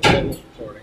status reporting.